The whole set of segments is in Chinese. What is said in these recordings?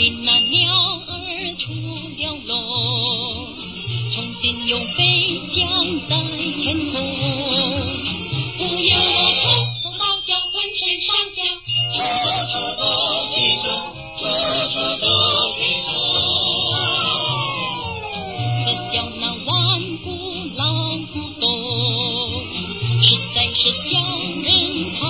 见那鸟儿出了笼，重新又飞翔在天空。不由得头脑将浑身上下，车车车走西走，车车走西走。可笑那顽固老古董，实在是叫人头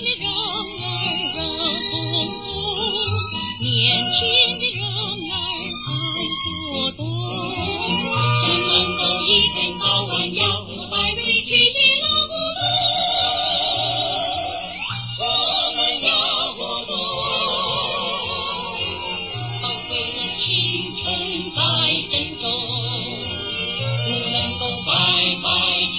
年青的人儿热不多，年轻的人儿爱不多，人们都一天到晚要白白去学老古董，我们要活多，宝贵的青春在珍重，不能够白白去。